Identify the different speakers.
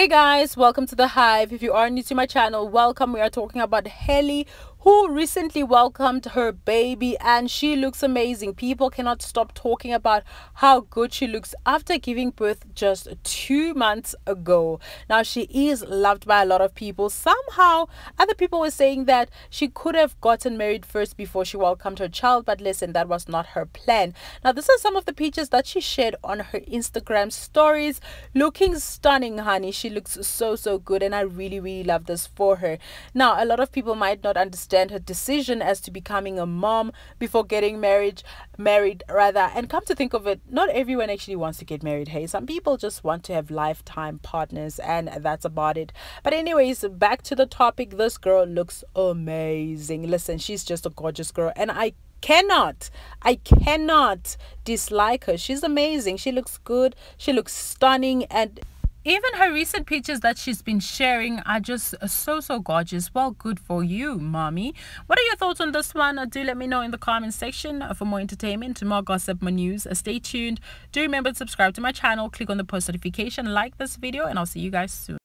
Speaker 1: Hey guys, welcome to the Hive. If you are new to my channel, welcome. We are talking about Hailey who recently welcomed her baby and she looks amazing. People cannot stop talking about how good she looks after giving birth just two months ago. Now, she is loved by a lot of people. Somehow, other people were saying that she could have gotten married first before she welcomed her child, but listen, that was not her plan. Now, this is some of the pictures that she shared on her Instagram stories. Looking stunning, honey. She looks so, so good, and I really, really love this for her. Now, a lot of people might not understand understand her decision as to becoming a mom before getting married married rather. And come to think of it not everyone actually wants to get married. Hey some people just want to have lifetime partners and that's about it. But anyways back to the topic. This girl looks amazing. Listen she's just a gorgeous girl and i cannot i cannot dislike her. She's amazing. She looks good. She looks stunning and even her recent pictures that she's been sharing are just so so gorgeous. Well good for you mommy. What are your thoughts on this one? Uh, do let me know in the comment section uh, for more entertainment more gossip more news. Uh, stay tuned. Do remember to subscribe to my channel. Click on the post notification. Like this video and i'll see you guys soon